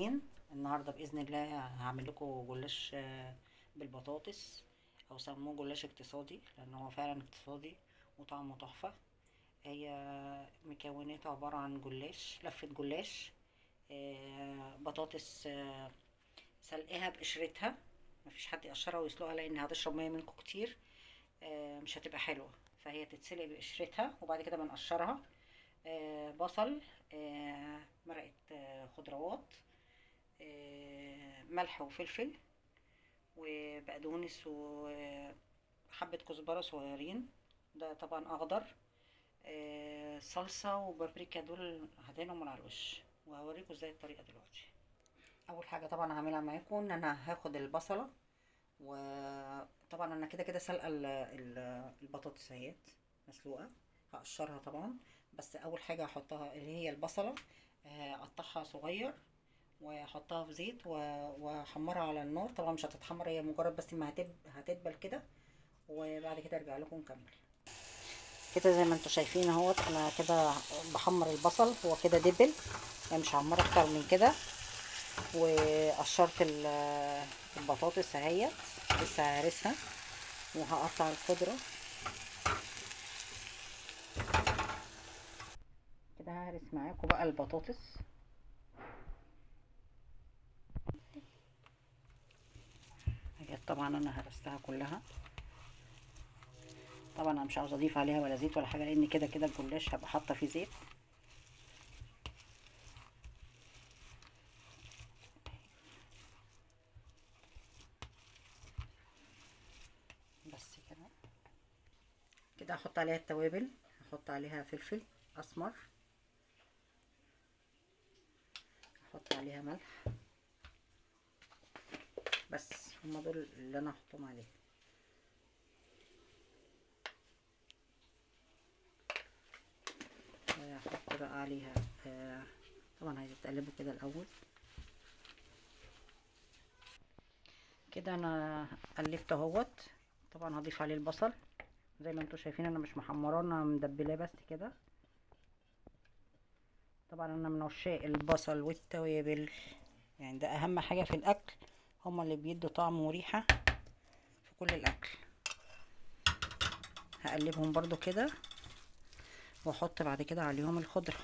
حلوين النهارده بإذن الله هعمل لكم جلاش آه، بالبطاطس أو سموه جلاش اقتصادي لأن هو فعلا اقتصادي وطعمه تحفة. هي مكوناته عبارة عن جلاش لفة جلاش آه، بطاطس آه، سلقاها بقشرتها. مفيش حد يقشرها ويسلقها لأن هتشرب مية منكم كتير مش هتبقى حلوة. فهي تتسلق بقشرتها وبعد كده بنقشرها بصل مرقة خضروات ملح وفلفل وبقدونس وحبة كزبرة صغيرين. ده طبعا أخضر. آه، صلصة وبابريكا دول هدينهم من على الوش وهوريكم إزاي الطريقة دلوقتي. أول حاجة طبعا هعملها معاكم إن أنا هاخد البصلة وطبعا أنا كده كده سلقة ال- ال- البطاطس أهيت مسلوقة. هقشرها طبعا. بس أول حاجة هحطها اللي هي البصلة آه، أقطعها صغير. واحطها في زيت واحمرها على النار. طبعا مش هتتحمر هي مجرد بس ما. هتدبل كده وبعد كده ارجع لكم نكمل. كده زي ما أنتم شايفين اهوت أنا كده بحمر البصل. هو كده دبل يعني مش هحمره أكتر من كده. وقشرت ال- البطاطس اهيت لسه ههرسها. وهقطع الخضرة. كده ههرس معاكم بقى البطاطس هي طبعا أنا هرستها كلها. طبعا أنا مش عاوزه أضيف عليها ولا زيت ولا حاجة لأن كده كده الجلاش هبقى حاطة فيه زيت. بس كده. كده هحط عليها التوابل هحط عليها فلفل أسمر هحط عليها ملح. هما دول اللي أنا هحطهم عليه هحط بقى عليها آه طبعا هيتقلبوا كده الأول. كده أنا قلبت أهوت. طبعا هضيف عليه البصل. زي ما أنتم شايفين أنا مش محمراه أنا مدبلاه بس كده. طبعا أنا من عشاق البصل والتوابل. يعني ده أهم حاجة في الأكل. هما اللي بيدوا طعم وريحة في كل الأكل. هقلبهم برضو كده وأحط بعد كده عليهم الخضرة.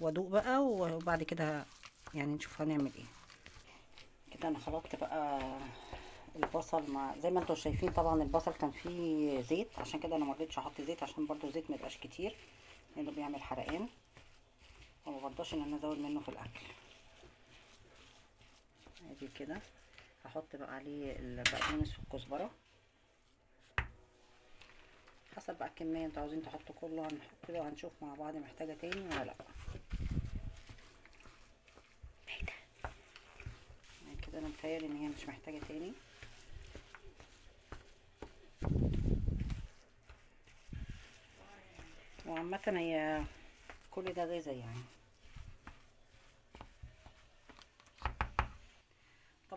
وأدوق بقى وبعد كده يعني نشوف هنعمل إيه. كده أنا خلطت بقى البصل مع زي ما أنتم شايفين طبعا البصل كان فيه زيت عشان كده أنا ما رضيتش أحط زيت عشان برضو الزيت ما يبقاش كتير. لأنه بيعمل حرقان. وما برضاش إن أنا أزود منه في الأكل. أدي كده. هحط بقى عليه البقدونس والكزبرة. حسب بقى الكمية أنتوا عاوزين تحطوا كله هنحط كده وهنشوف مع بعض محتاجة تاني ولا لأ. يعني كده أنا متهيألي إن هي مش محتاجة تاني. وعامة هي كل ده غذا يعني.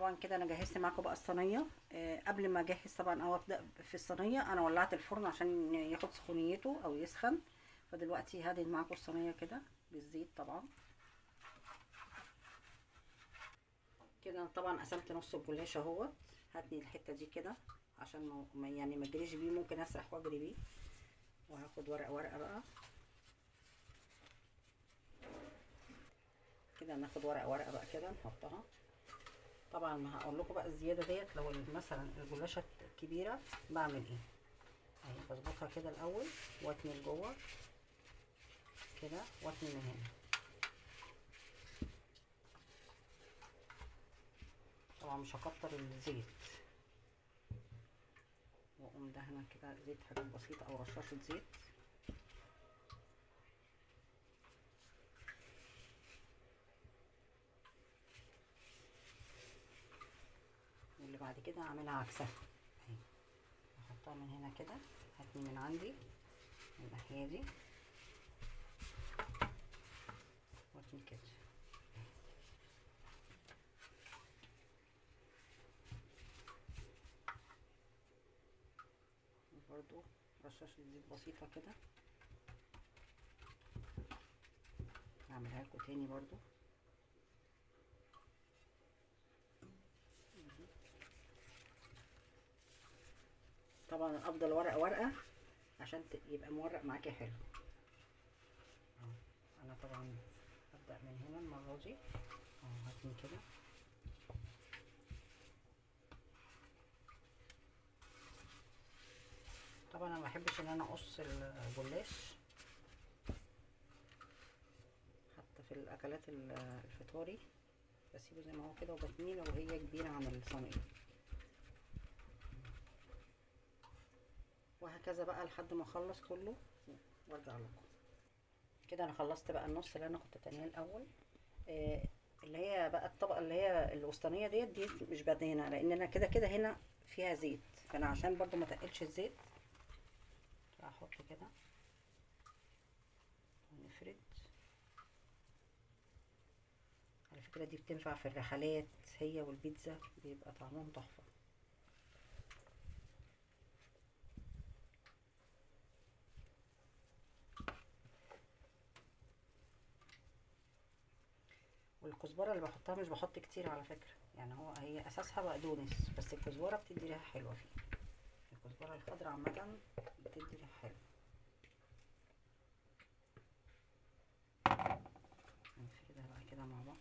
طبعا كده أنا جهزت معاكم بقى الصينية. آه قبل ما أجهز طبعا أو أبدأ في الصينية أنا ولعت الفرن عشان ياخد سخونيته أو يسخن. فدلوقتي هدهن معاكم الصينية كده بالزيت طبعا. كده أنا طبعا قسمت نص الجلاش أهوت. هاتني الحتة دي كده عشان ما يعني ما أجريش بيه ممكن أسرح وأجري بيه. وهاخد ورقه ورقة بقى. كده ناخد ورقه ورقة بقى كده نحطها. طبعا هقول لكم بقى الزيادة ديت لو مثلا الجلاشة كبيره بعمل إيه؟ اهي بظبطها كده الأول واتني لجوه كده واتني من هنا. طبعا مش هكتر الزيت. وأقوم دهنه كده زيت حاجات بسيطة أو رشاشة زيت واللي بعد كده هعملها عكسها. أحطها من هنا كده. هاتني من عندي. من الناحيه دي. واتني كده برضو رشاشة زيت بسيطة كده. هعملها لكم تاني برضو. طبعا أفضل ورقة ورقة عشان يبقى مورق معاكي حلو. أهو. أنا طبعا هبدأ من هنا المرة دي. اهو هاتني كده. طبعا أنا ما بحبش إن أنا أقص الجلاش. حتى في الأكلات ال- الفطاري بسيبه زي ما هو كده وبتنيه لو هي كبيرة عن الصينية. وهكذا بقى لحد ما أخلص كله وأرجع لكم. كده أنا خلصت بقى النص اللي أنا كنت تانية الأول. آه اللي هي بقى الطبقة اللي هي الوسطانية ديت دي مش بدهنها لأن أنا كده كده هنا فيها زيت. فأنا عشان برضو ما تقلش الزيت هحط كده ونفرد. على فكرة دي بتنفع في الرحلات هي والبيتزا بيبقى طعمهم تحفة. والكزبرة اللي بحطها مش بحط كتير على فكرة. يعني هو هي أساسها بقدونس بس الكزبرة بتدي ريحة حلوة فيه. الكزبرة الخضراء عامة بتدي ريحة حلوة نفردها بقى كده مع بعض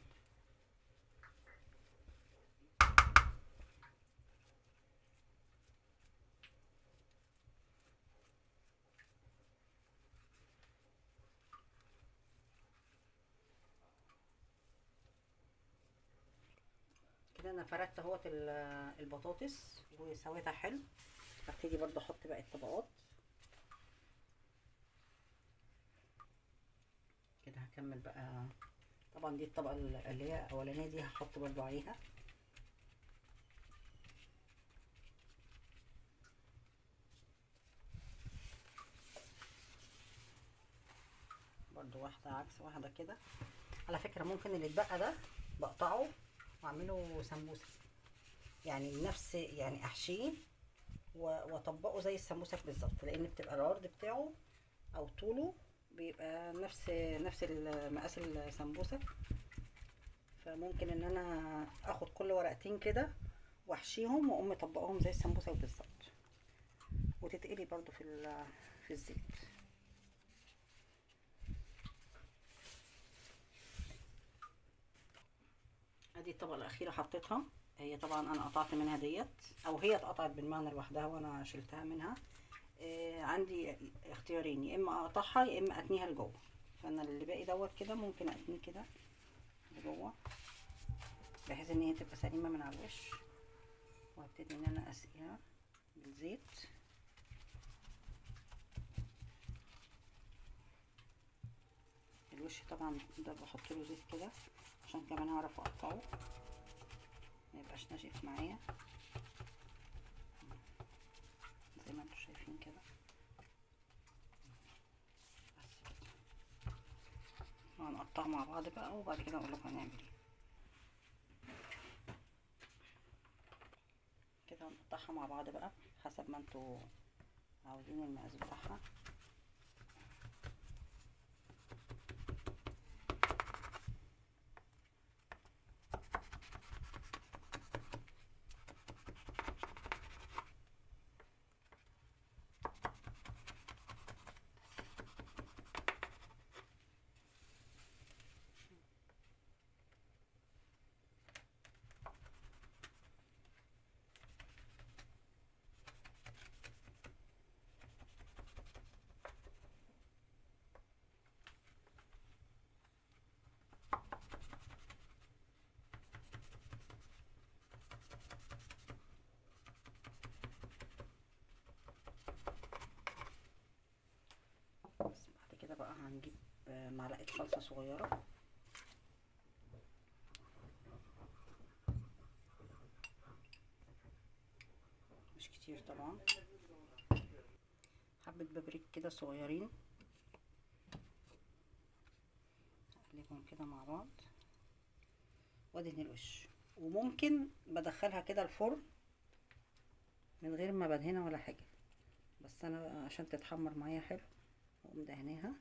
كده أنا فردت اهوت ال- البطاطس وسويتها حلو. هبتدي برضه أحط باقي الطبقات. كده هكمل بقى. طبعا دي الطبقة اللي هي الأولانية دي هحط برضه عليها. برضه واحدة عكس واحدة كده. على فكرة ممكن اللي اتبقى ده بقطعه. واعمله سمبوسه يعني نفس يعني أحشيه وأطبقه زي السمبوسك بالظبط لأن بتبقى العرض بتاعه أو طوله بيبقى نفس نفس مقاس السمبوسك فممكن إن أنا آخد كل ورقتين كده وأحشيهم وأقوم مطبقهم زي السمبوسك بالظبط. وتتقلي برضو في في الزيت. ادي الطبقة الأخيرة حطيتها. هي طبعا أنا قطعت منها ديت أو هي اتقطعت بالمعنى لوحدها وأنا شلتها منها. آه عندي اختيارين يا إما أقطعها يا إما أتنيها لجوه. فأنا اللي باقي دوت كده ممكن اتنيه كده لجوه بحيث إن هي تبقى سليمة من على الوش. وأبتدي إن أنا أسقيها بالزيت. الوش طبعا ده بحط له زيت كده. عشان كمان أعرف أقطعه. ما يبقاش ناشف معايا. زي ما أنتم شايفين كده. بس. كده مع بعض بقى وبعد كده أقول لكم هنعمل إيه. كده هنقطعها مع بعض بقى حسب ما أنتوا عاوزين المقاس بتاعها بس بعد كده بقى هنجيب آه، معلقة صلصة صغيرة. مش كتير طبعا. حبة بابريك كده صغيرين. أقلبهم كده مع بعض. وادهن الوش. وممكن بدخلها كده الفرن من غير ما بدهنها ولا حاجة. بس أنا عشان تتحمر معايا حلو دهناها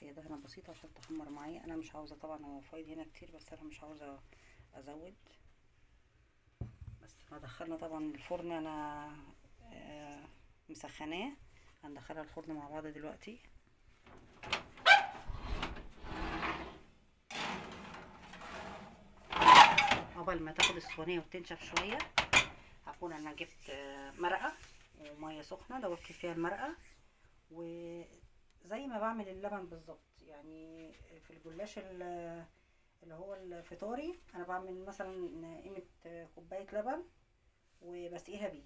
هي دهنة بسيطة عشان تحمر معايا. أنا مش عاوزة طبعا هو فايض هنا كتير بس أنا مش عاوزة أزود. بس هدخلنا طبعا الفرن أنا آه، مسخناه. هندخلها الفرن مع بعض دلوقتي. عقبال ما تاخد السخونية وتنشف شوية هكون أنا جبت آه، مرقة ومية سخنة دوبت فيها المرقة. وزي ما بعمل اللبن بالظبط. يعني في الجلاش ال- اللي هو الفطاري أنا بعمل مثلا قيمة كوباية لبن وبسقيها بيه.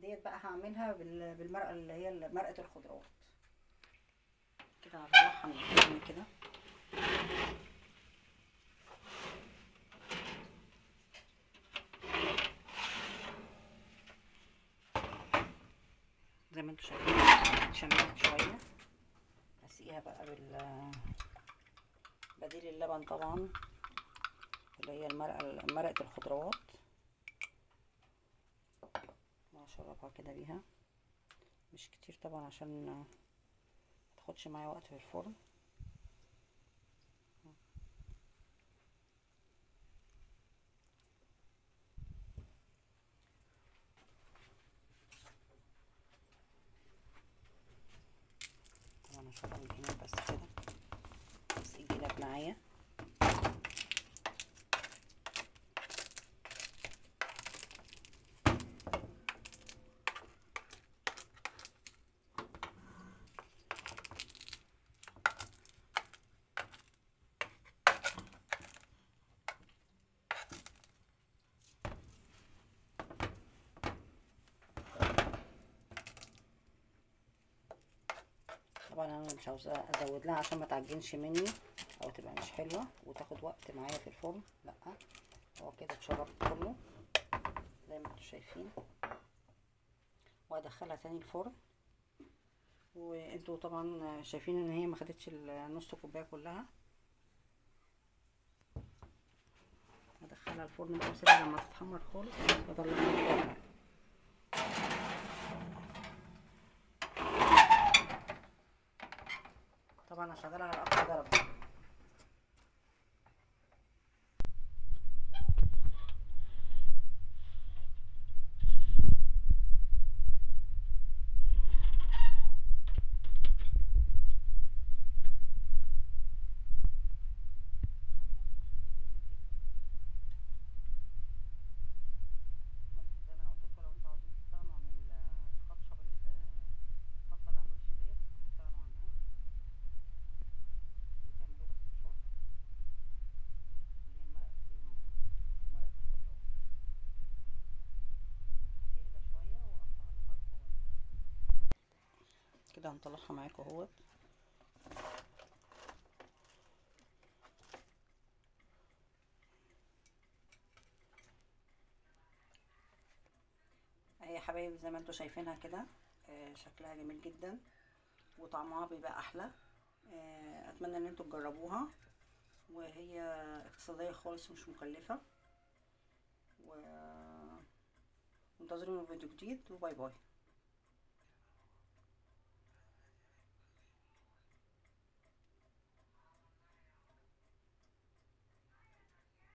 ديت بقى هعملها بال- بالمرقة اللي هي مرقة الخضروات. كده هطلعها من كده. زي ما أنتوا شايفين شميت شوية. هسقيها بقى بال بديل اللبن طبعا اللي هي المرقة مرقة الخضروات. واشربها كده بيها. مش كتير طبعا عشان ما تاخدش معايا وقت في الفرن طبعا اشرب الجناب بس كده بس الجناب معايا طبعا أنا مش عاوزة ازود لها عشان ما تعجنش مني. أو تبقى مش حلوة. وتاخد وقت معايا في الفرن. لأ. هو كده اتشرب كله. زي ما أنتم شايفين. وادخلها تاني الفرن. وانتوا طبعا شايفين إن هي ما خدتش النص كوباية كلها. هدخلها الفرن بقى لما تتحمر خالص. وأطلعها طبعا هشغلها على اقصى درجه زي ما أنا قلت لكم لو أنتوا عاوزين تستغنوا عن الخطشه بالصلصه اللي على الوش ديت تستغنوا عنها بتعملوه بس بشوربه اللي هي المرقه الصياميه مرقه الخضروات هتهدى شوية واقطعها لكم كده هنطلعها معاكم اهوت يا حبايبي زي ما أنتوا شايفينها كده آه، شكلها جميل جدا وطعمها بيبقى أحلى. آه، أتمنى إن أنتوا تجربوها وهي اقتصادية خالص مش مكلفة. و انتظروني في فيديو جديد وباي باي.